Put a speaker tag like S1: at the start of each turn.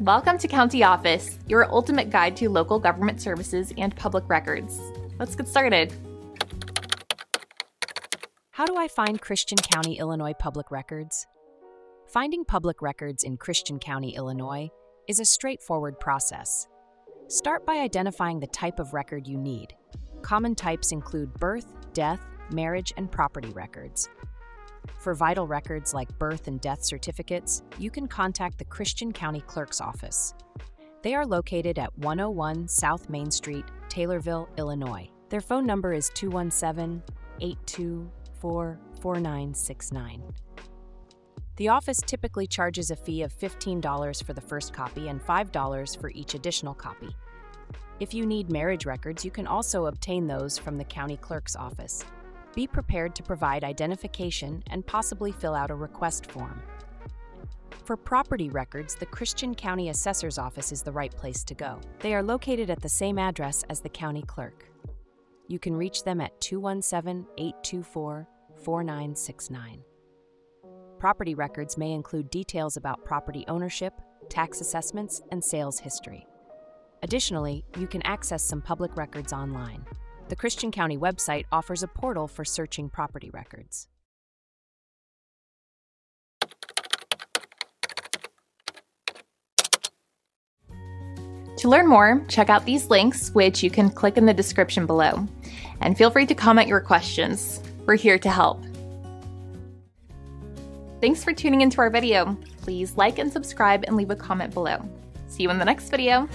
S1: Welcome to County Office, your ultimate guide to local government services and public records. Let's get started.
S2: How do I find Christian County, Illinois public records? Finding public records in Christian County, Illinois is a straightforward process. Start by identifying the type of record you need. Common types include birth, death, marriage, and property records. For vital records like birth and death certificates, you can contact the Christian County Clerk's Office. They are located at 101 South Main Street, Taylorville, Illinois. Their phone number is 217 824 4969. The office typically charges a fee of $15 for the first copy and $5 for each additional copy. If you need marriage records, you can also obtain those from the county clerk's office. Be prepared to provide identification and possibly fill out a request form. For property records, the Christian County Assessor's Office is the right place to go. They are located at the same address as the county clerk. You can reach them at 217 824 4969. Property records may include details about property ownership, tax assessments, and sales history. Additionally, you can access some public records online. The Christian County website offers a portal for searching property records.
S1: To learn more, check out these links, which you can click in the description below. And feel free to comment your questions. We're here to help. Thanks for tuning into our video. Please like and subscribe and leave a comment below. See you in the next video.